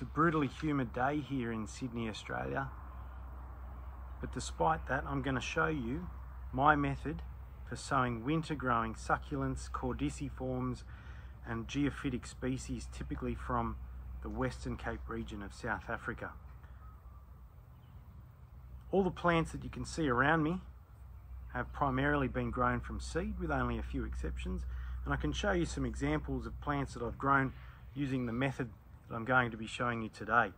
It's a brutally humid day here in Sydney, Australia. But despite that, I'm going to show you my method for sowing winter growing succulents, caudiciforms and geophytic species typically from the Western Cape region of South Africa. All the plants that you can see around me have primarily been grown from seed with only a few exceptions and I can show you some examples of plants that I've grown using the method that I'm going to be showing you today.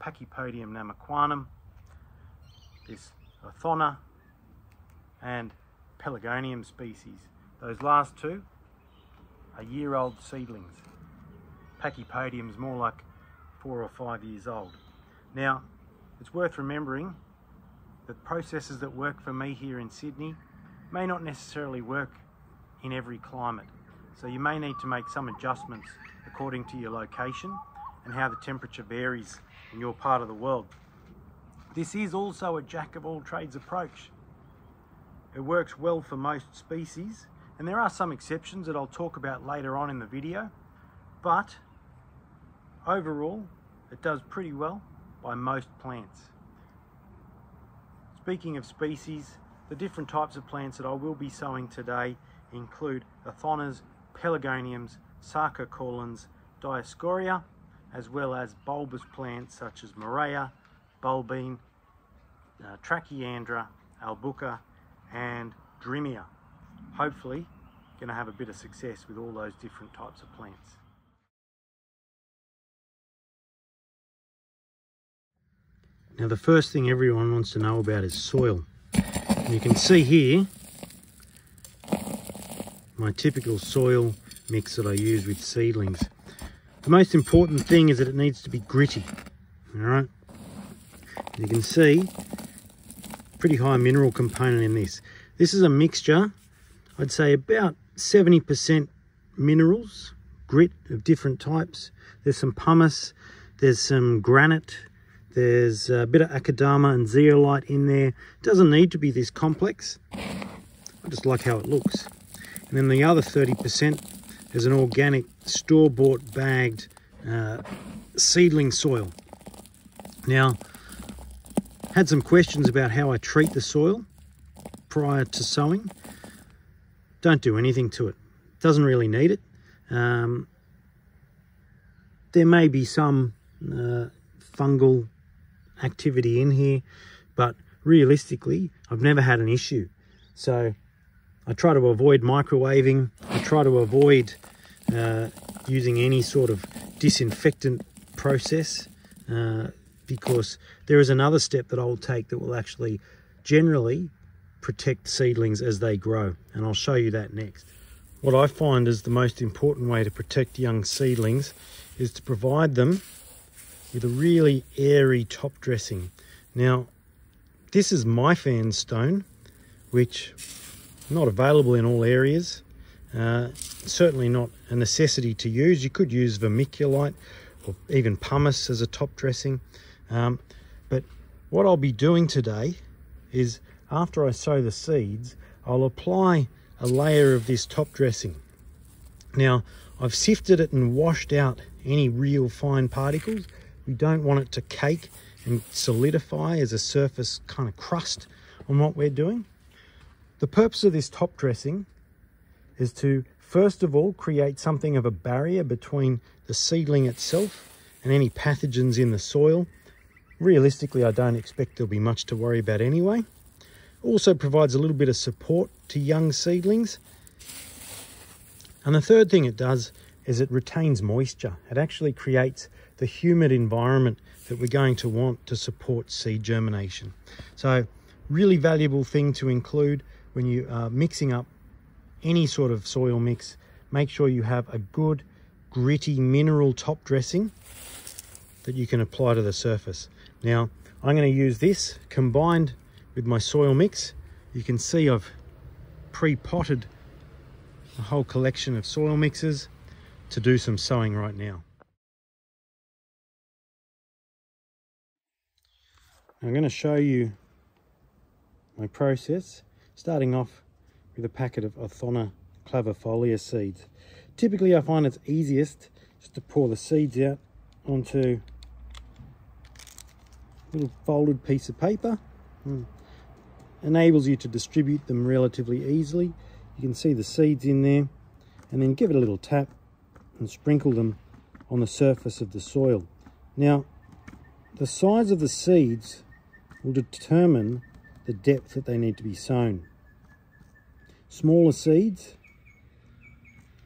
Pachypodium namaquanum, this Othonna and Pelargonium species. Those last two are year-old seedlings. Pachypodium is more like four or five years old. Now, it's worth remembering that processes that work for me here in Sydney may not necessarily work in every climate. So you may need to make some adjustments according to your location and how the temperature varies in your part of the world. This is also a jack of all trades approach. It works well for most species and there are some exceptions that I'll talk about later on in the video but overall it does pretty well by most plants. Speaking of species, the different types of plants that I will be sowing today include Othonnas, Pelargoniums, Sarcocaulons, Dioscorea, as well as bulbous plants such as Moraea, Bulbine, uh, Trachyandra, Albuca, and Drimia. Hopefully, going to have a bit of success with all those different types of plants. Now the first thing everyone wants to know about is soil. You can see here my typical soil mix that I use with seedlings. The most important thing is that it needs to be gritty, all right? You can see pretty high mineral component in this. This is a mixture, I'd say about 70% minerals, grit of different types. There's some pumice, there's some granite, there's a bit of akadama and zeolite in there. Doesn't need to be this complex. I just like how it looks. And then the other 30% is an organic store-bought bagged uh, seedling soil. Now, had some questions about how I treat the soil prior to sowing. Don't do anything to it. Doesn't really need it. Um, there may be some uh, fungal activity in here, but realistically, I've never had an issue. So I try to avoid microwaving. I try to avoid uh, using any sort of disinfectant process uh, because there is another step that I'll take that will actually generally protect seedlings as they grow and I'll show you that next. What I find is the most important way to protect young seedlings is to provide them with a really airy top dressing. Now this is my fan stone which not available in all areas. Uh, certainly not a necessity to use. You could use vermiculite or even pumice as a top dressing. Um, but what I'll be doing today is after I sow the seeds, I'll apply a layer of this top dressing. Now, I've sifted it and washed out any real fine particles. We don't want it to cake and solidify as a surface kind of crust on what we're doing. The purpose of this top dressing is to, first of all, create something of a barrier between the seedling itself and any pathogens in the soil. Realistically, I don't expect there'll be much to worry about anyway. Also provides a little bit of support to young seedlings. And the third thing it does is it retains moisture. It actually creates the humid environment that we're going to want to support seed germination. So really valuable thing to include when you are mixing up any sort of soil mix, make sure you have a good gritty mineral top dressing that you can apply to the surface. Now, I'm going to use this combined with my soil mix. You can see I've pre-potted a whole collection of soil mixes to do some sowing right now. I'm going to show you my process starting off with a packet of Othonna clavifolia seeds. Typically I find it's easiest just to pour the seeds out onto a little folded piece of paper. Hmm. Enables you to distribute them relatively easily. You can see the seeds in there and then give it a little tap and sprinkle them on the surface of the soil. Now, the size of the seeds will determine the depth that they need to be sown. Smaller seeds,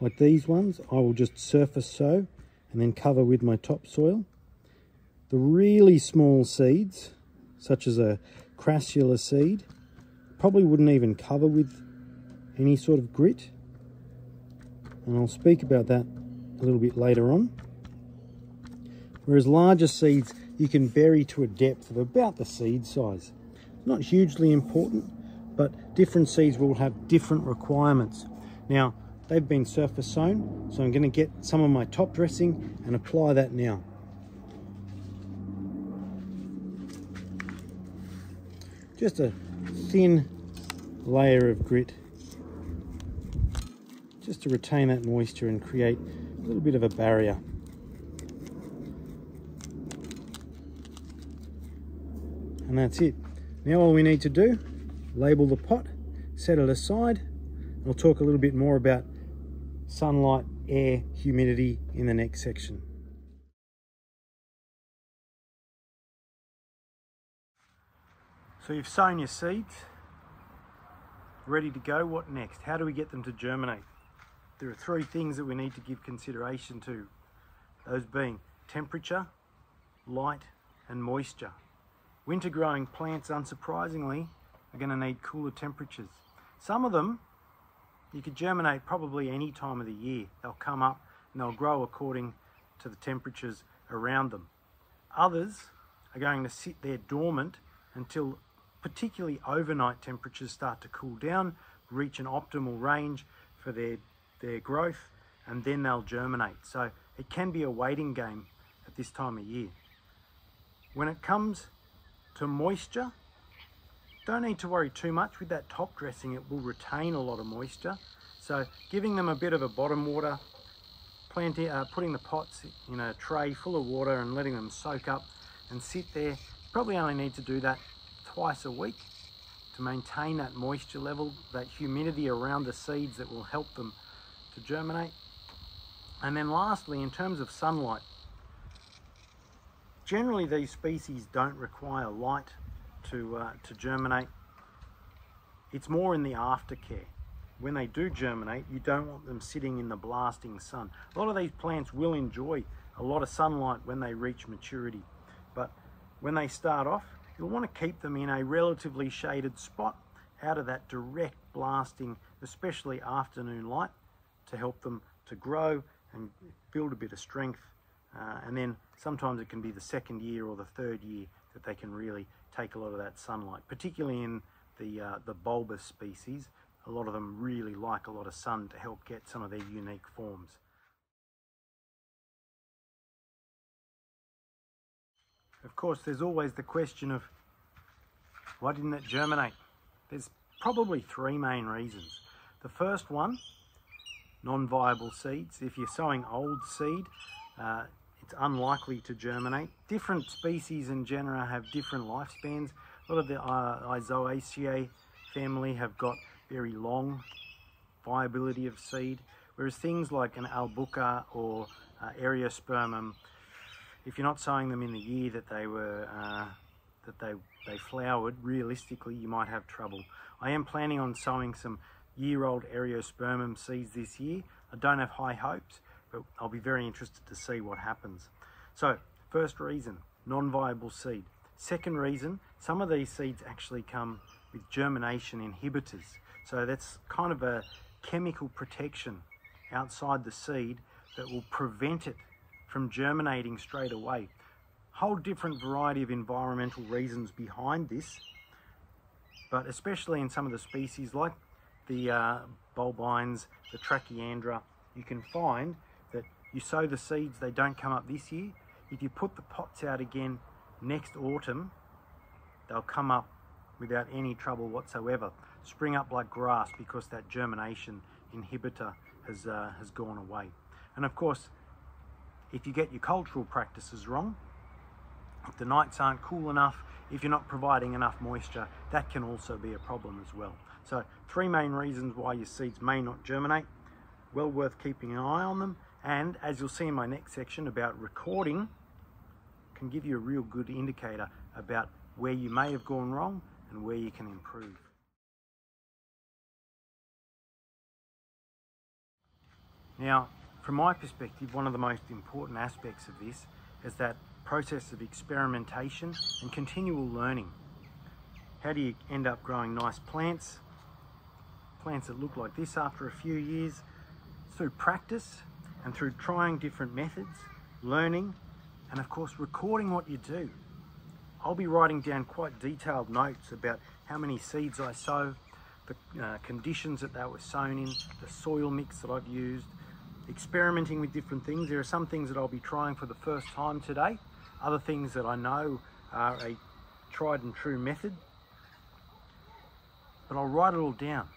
like these ones, I will just surface sow and then cover with my topsoil. The really small seeds, such as a crassula seed, probably wouldn't even cover with any sort of grit. And I'll speak about that a little bit later on. Whereas larger seeds, you can bury to a depth of about the seed size. Not hugely important, but different seeds will have different requirements. Now, they've been surface sown, so I'm gonna get some of my top dressing and apply that now. Just a thin layer of grit just to retain that moisture and create a little bit of a barrier. And that's it. Now all we need to do, label the pot, set it aside. I'll talk a little bit more about sunlight, air, humidity in the next section. So you've sown your seeds, ready to go. What next? How do we get them to germinate? There are three things that we need to give consideration to. Those being temperature, light and moisture. Winter growing plants, unsurprisingly, are going to need cooler temperatures. Some of them you could germinate probably any time of the year. They'll come up and they'll grow according to the temperatures around them. Others are going to sit there dormant until particularly overnight temperatures start to cool down, reach an optimal range for their, their growth, and then they'll germinate. So it can be a waiting game at this time of year. When it comes to moisture, don't need to worry too much with that top dressing, it will retain a lot of moisture. So giving them a bit of a bottom water, planting, uh, putting the pots in a tray full of water and letting them soak up and sit there. Probably only need to do that twice a week to maintain that moisture level, that humidity around the seeds that will help them to germinate. And then lastly, in terms of sunlight, generally these species don't require light to, uh, to germinate. It's more in the aftercare. When they do germinate, you don't want them sitting in the blasting sun. A lot of these plants will enjoy a lot of sunlight when they reach maturity. But when they start off, you'll want to keep them in a relatively shaded spot out of that direct blasting, especially afternoon light, to help them to grow and build a bit of strength. Uh, and then sometimes it can be the second year or the third year that they can really take a lot of that sunlight, particularly in the, uh, the bulbous species. A lot of them really like a lot of sun to help get some of their unique forms. Of course, there's always the question of why didn't it germinate? There's probably three main reasons. The first one, non-viable seeds. If you're sowing old seed, uh, it's unlikely to germinate. Different species and genera have different lifespans. A lot of the uh, Aizoaceae family have got very long viability of seed, whereas things like an Albuca or uh, Eriospermum, if you're not sowing them in the year that they were uh, that they they flowered, realistically you might have trouble. I am planning on sowing some year-old Eriospermum seeds this year. I don't have high hopes, but I'll be very interested to see what happens. So, first reason, non-viable seed. Second reason, some of these seeds actually come with germination inhibitors. So that's kind of a chemical protection outside the seed that will prevent it from germinating straight away. Whole different variety of environmental reasons behind this, but especially in some of the species like the uh, bulbines, the Trachyandra, you can find you sow the seeds, they don't come up this year. If you put the pots out again next autumn, they'll come up without any trouble whatsoever. Spring up like grass because that germination inhibitor has, uh, has gone away. And of course, if you get your cultural practices wrong, If the nights aren't cool enough, if you're not providing enough moisture, that can also be a problem as well. So three main reasons why your seeds may not germinate. Well worth keeping an eye on them. And as you'll see in my next section about recording, can give you a real good indicator about where you may have gone wrong and where you can improve. Now, from my perspective, one of the most important aspects of this is that process of experimentation and continual learning. How do you end up growing nice plants? Plants that look like this after a few years through practice and through trying different methods, learning, and of course recording what you do. I'll be writing down quite detailed notes about how many seeds I sow, the uh, conditions that they were sown in, the soil mix that I've used, experimenting with different things. There are some things that I'll be trying for the first time today, other things that I know are a tried and true method. But I'll write it all down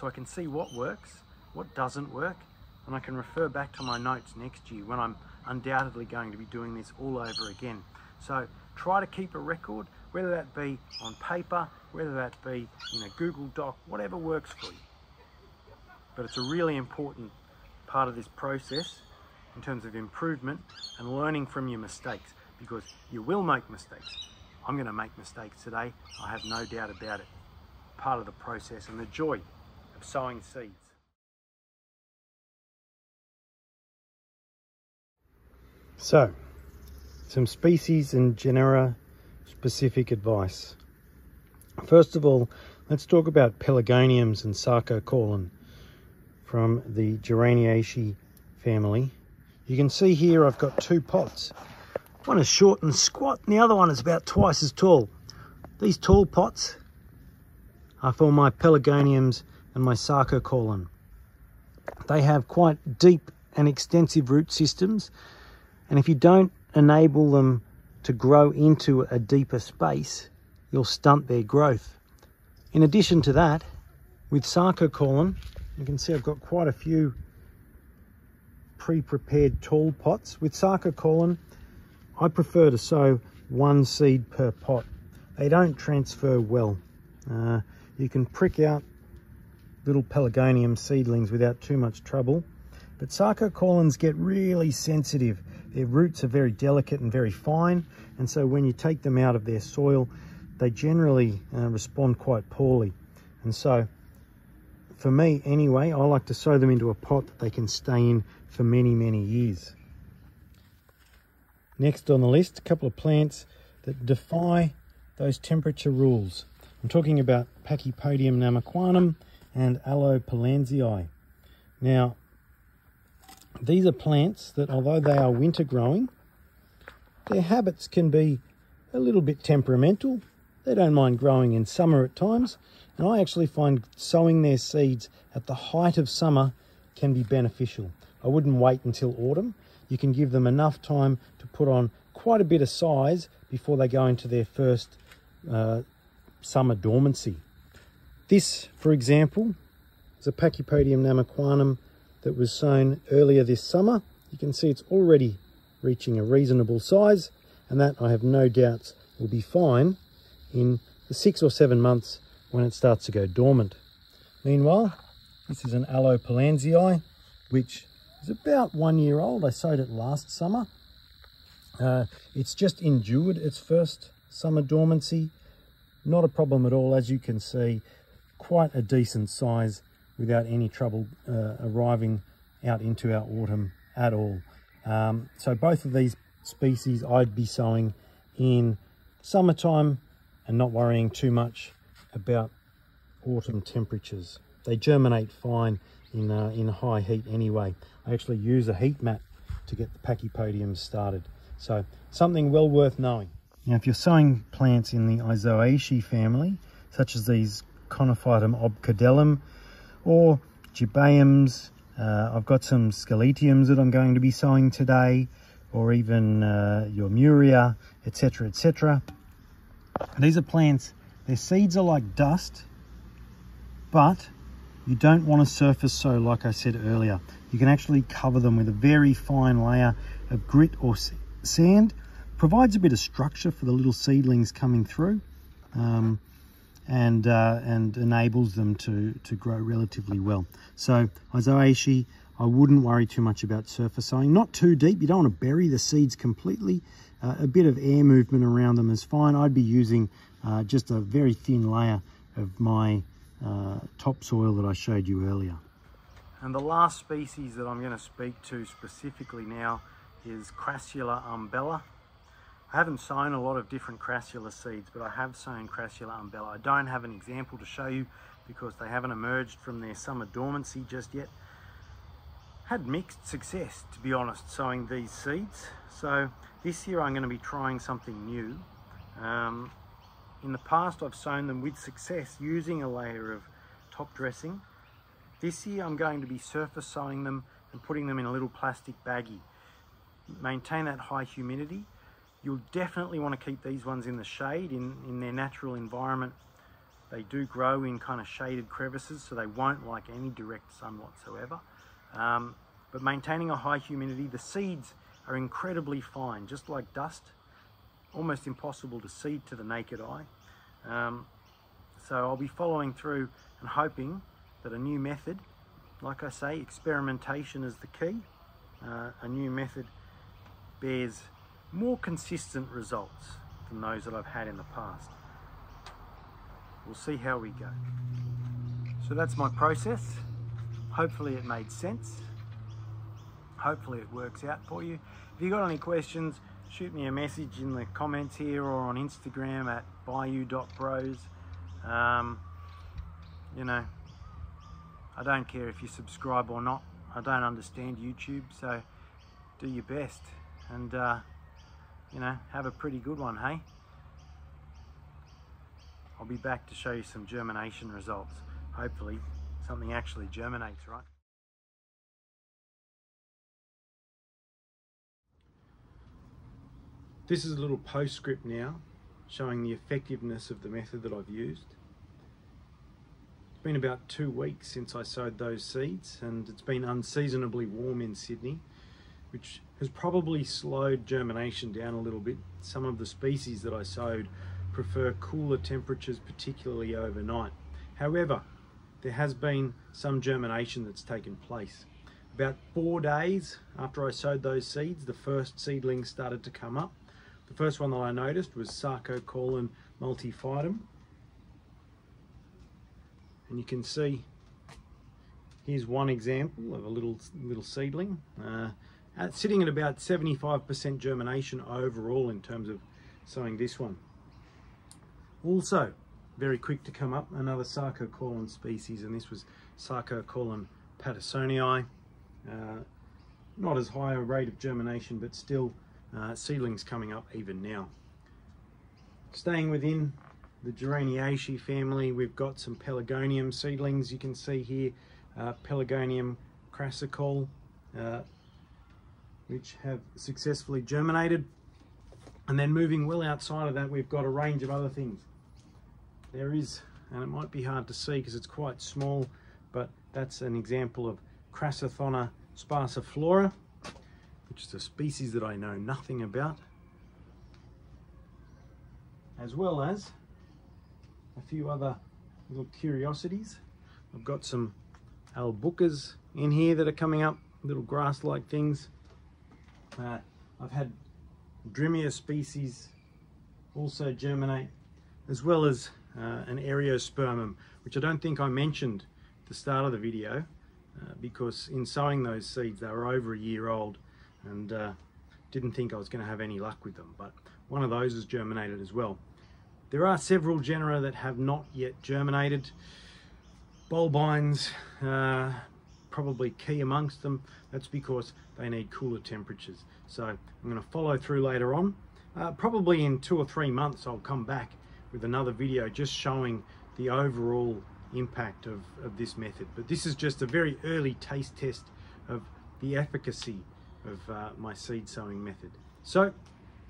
so I can see what works, what doesn't work, and I can refer back to my notes next year when I'm undoubtedly going to be doing this all over again. So try to keep a record, whether that be on paper, whether that be in a Google Doc, whatever works for you. But it's a really important part of this process in terms of improvement and learning from your mistakes because you will make mistakes. I'm going to make mistakes today. I have no doubt about it. Part of the process and the joy of sowing seeds. So, some species and genera specific advice. First of all, let's talk about pelargoniums and sarcocaulon from the Geraniaceae family. You can see here I've got two pots. One is short and squat and the other one is about twice as tall. These tall pots are for my pelargoniums and my sarcocaulon. They have quite deep and extensive root systems and if you don't enable them to grow into a deeper space, you'll stunt their growth. In addition to that, with sarcocaulon, you can see I've got quite a few pre-prepared tall pots. With sarcocaulon, I prefer to sow one seed per pot. They don't transfer well. Uh, you can prick out little pelargonium seedlings without too much trouble. But sarcocaulons get really sensitive their roots are very delicate and very fine, and so when you take them out of their soil, they generally uh, respond quite poorly. And so, for me anyway, I like to sow them into a pot that they can stay in for many, many years. Next on the list, a couple of plants that defy those temperature rules. I'm talking about Pachypodium namaquanum and Aloe pillansii. Now, these are plants that, although they are winter growing, their habits can be a little bit temperamental. They don't mind growing in summer at times, and I actually find sowing their seeds at the height of summer can be beneficial. I wouldn't wait until autumn. You can give them enough time to put on quite a bit of size before they go into their first uh, summer dormancy. This, for example, is a Pachypodium namaquanum that was sown earlier this summer. You can see it's already reaching a reasonable size and that I have no doubts will be fine in the six or seven months when it starts to go dormant. Meanwhile, this is an Aloe pillansii, which is about one year old. I sowed it last summer. Uh, it's just endured its first summer dormancy. Not a problem at all, as you can see, quite a decent size without any trouble uh, arriving out into our autumn at all. Um, so both of these species I'd be sowing in summertime and not worrying too much about autumn temperatures. They germinate fine in, uh, in high heat anyway. I actually use a heat mat to get the pachypodiums started. So something well worth knowing. Now if you're sowing plants in the Aizoaceae family, such as these Conophytum obcordellum, or gibbaeums. Uh, I've got some sceletiums that I'm going to be sowing today, or even uh, Urmuria, etc., etc. These are plants, their seeds are like dust, but you don't want to surface sow like I said earlier. You can actually cover them with a very fine layer of grit or sand. provides a bit of structure for the little seedlings coming through um, and, uh, and enables them to, to grow relatively well. So Aizoaceae, I wouldn't worry too much about surface sowing. Not too deep, you don't want to bury the seeds completely. Uh, a bit of air movement around them is fine. I'd be using uh, just a very thin layer of my uh, topsoil that I showed you earlier. And the last species that I'm going to speak to specifically now is Crassula umbella. I haven't sown a lot of different Crassula seeds, but I have sown Crassula umbella. I don't have an example to show you because they haven't emerged from their summer dormancy just yet. Had mixed success, to be honest, sowing these seeds. So this year I'm going to be trying something new. Um, in the past I've sown them with success using a layer of top dressing. This year I'm going to be surface sowing them and putting them in a little plastic baggie. Maintain that high humidity. You'll definitely want to keep these ones in the shade in, in their natural environment. They do grow in kind of shaded crevices so they won't like any direct sun whatsoever. Um, but maintaining a high humidity, the seeds are incredibly fine, just like dust almost impossible to see to the naked eye. Um, so I'll be following through and hoping that a new method, like I say, experimentation is the key. Uh, a new method bears more consistent results than those that I've had in the past. We'll see how we go. So that's my process. Hopefully it made sense. Hopefully it works out for you. If you've got any questions, shoot me a message in the comments here or on Instagram at bayou.bros. Um, you know, I don't care if you subscribe or not. I don't understand YouTube, so do your best and, uh, you know, have a pretty good one, hey? I'll be back to show you some germination results. Hopefully something actually germinates, right? This is a little postscript now showing the effectiveness of the method that I've used. It's been about two weeks since I sowed those seeds and it's been unseasonably warm in Sydney which has probably slowed germination down a little bit. Some of the species that I sowed prefer cooler temperatures, particularly overnight. However, there has been some germination that's taken place. About four days after I sowed those seeds, the first seedlings started to come up. The first one that I noticed was Sarcocaulon multifidum. And you can see, here's one example of a little, little seedling. Uh, at, sitting at about 75% germination overall in terms of sowing this one. Also, very quick to come up, another Sarcocaulon species, and this was Sarcocaulon patersonii. Uh, not as high a rate of germination, but still uh, seedlings coming up even now. Staying within the Geraniaceae family, we've got some Pelargonium seedlings. You can see here uh, Pelargonium crassicaule, uh, which have successfully germinated. And then moving well outside of that, we've got a range of other things. There is, and it might be hard to see because it's quite small, but that's an example of Crassothonna sparsiflora which is a species that I know nothing about, as well as a few other little curiosities. I've got some albucas in here that are coming up, little grass-like things. Uh, I've had Drimia species also germinate, as well as uh, an Eriospermum, which I don't think I mentioned at the start of the video, uh, because in sowing those seeds, they were over a year old and uh, didn't think I was going to have any luck with them, but one of those has germinated as well. There are several genera that have not yet germinated. Bulbines, uh, probably key amongst them. That's because they need cooler temperatures. So I'm going to follow through later on. Uh, probably in two or three months I'll come back with another video just showing the overall impact of, of this method. But this is just a very early taste test of the efficacy of uh, my seed sowing method. So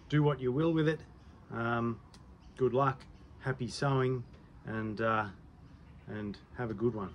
do what you will with it. Um, good luck, happy sowing, and, uh, and have a good one.